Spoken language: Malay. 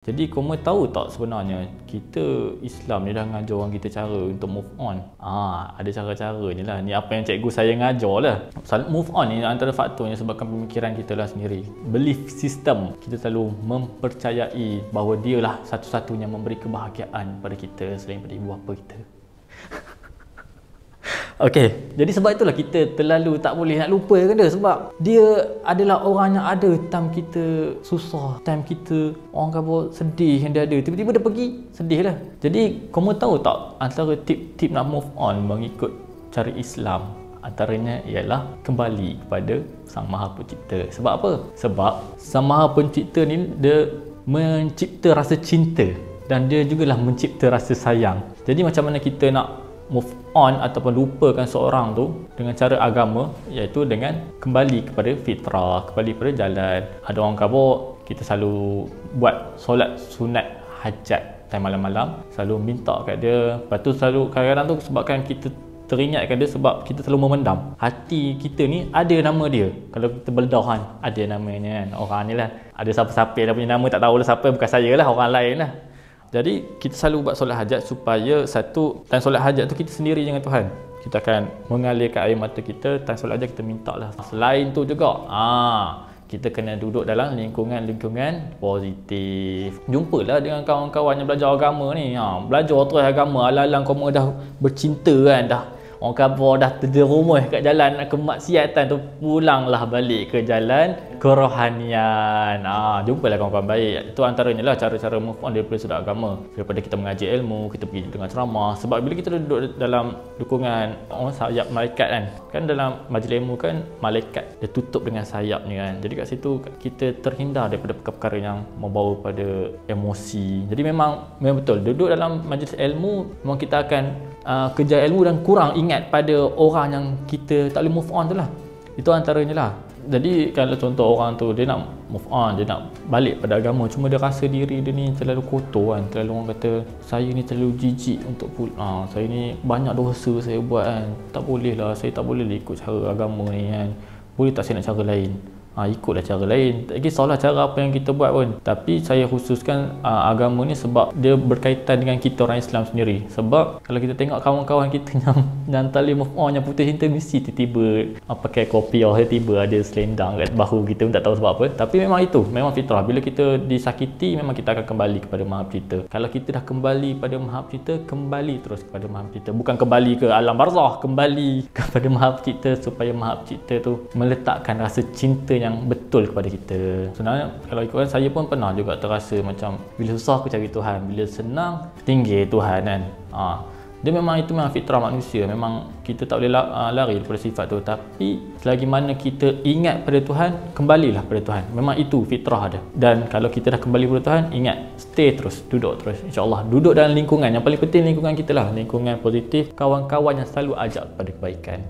Jadi kau tahu tak sebenarnya kita Islam ni dah ngajar orang kita cara untuk move on. Ah, ada cara-cara ni lah. Ni apa yang cikgu saya ngajar lah. Move on ni antara faktornya sebabkan pemikiran kita lah sendiri. Belief system. Kita selalu mempercayai bahawa dia lah satu-satunya memberi kebahagiaan pada kita selain pada ibu bapa kita. Okey, jadi sebab itulah kita terlalu tak boleh nak lupa kan dia sebab dia adalah orang yang ada time kita susah, time kita orang kata sedih yang dia ada. Tiba-tiba dia pergi, sedih lah. Jadi, kamu tahu tak antara tip-tip nak move on mengikut cara Islam antaranya ialah kembali kepada Sang Maha Pencipta. Sebab apa? Sebab Sang Maha Pencipta ni dia mencipta rasa cinta dan dia juga lah mencipta rasa sayang. Jadi macam mana kita nak move on ataupun lupakan seorang tu dengan cara agama iaitu dengan kembali kepada fitrah, kembali kepada jalan. Ada orang kabur, kita selalu buat solat sunat hajat time malam-malam, selalu minta kat dia. Lepas tu selalu kadang-kadang tu sebabkan kita teringatkan dia sebab kita selalu memendam. Hati kita ni ada nama dia. Kalau kita beledah kan, ada namanya kan. Orang ni lah. Ada siapa-siapa yang punya nama tak tahulah siapa, bukan saya lah, orang lain lah. Jadi kita selalu buat solat hajat supaya satu time solat hajat tu kita sendiri dengan Tuhan. Kita akan mengalirkan air mata kita time solat hajat kita minta lah. Selain tu juga, ah kita kena duduk dalam lingkungan-lingkungan positif. Jumpalah dengan kawan-kawan yang belajar agama ni. Ha, belajar terus agama. Alang-alang kau dah bercinta kan dah orang kafir dah terjerumus kat jalan kemaksiatan tu pulanglah balik ke jalan kerohanian. Ah, jumpalah kawan-kawan baik. Itu antaranya lah cara-cara move on daripada sudut agama. Daripada kita mengaji ilmu, kita pergi dengan ceramah. Sebab bila kita duduk dalam dukungan orang sayap malaikat kan. Kan dalam majlis ilmu kan malaikat dia tutup dengan sayap ni kan. Jadi kat situ kita terhindar daripada perkara-perkara yang membawa pada emosi. Jadi memang memang betul duduk dalam majlis ilmu memang kita akan uh, kejar ilmu dan kurang ingat pada orang yang kita tak boleh move on tu lah. Itu antaranya lah. Jadi kalau contoh orang tu dia nak move on dia nak balik pada agama cuma dia rasa diri dia ni terlalu kotor kan. Terlalu orang kata saya ni terlalu jijik untuk pul ha, saya ni banyak dosa saya buat kan. Tak boleh lah saya tak boleh lah ikut cara agama ni kan. Boleh tak saya nak cara lain ha, ikutlah cara lain. Tak kisahlah cara apa yang kita buat pun. Tapi saya khususkan ha, agama ni sebab dia berkaitan dengan kita orang Islam sendiri. Sebab kalau kita tengok kawan-kawan kita yang yang tali move on yang putus cinta mesti tiba-tiba ha, pakai kopi atau tiba ada selendang kat bahu kita pun tak tahu sebab apa. Tapi memang itu memang fitrah. Bila kita disakiti memang kita akan kembali kepada Maha Pencipta kalau kita dah kembali pada Maha Pencipta kembali terus kepada Maha Pencipta bukan kembali ke alam barzah kembali kepada Maha Pencipta supaya Maha Pencipta tu meletakkan rasa cinta yang betul kepada kita. Sebenarnya kalau ikutkan saya pun pernah juga terasa macam bila susah aku cari Tuhan bila senang tinggi Tuhan kan. Ha. dia memang itu memang fitrah manusia. Memang kita tak boleh ah, lari daripada sifat tu. Tapi selagi mana kita ingat pada Tuhan kembalilah pada Tuhan. Memang itu fitrah ada dan kalau kita dah kembali pada Tuhan ingat stay terus duduk terus. insyaAllah duduk dalam lingkungan. Yang paling penting lingkungan kita lah. Lingkungan positif kawan-kawan yang selalu ajak kepada kebaikan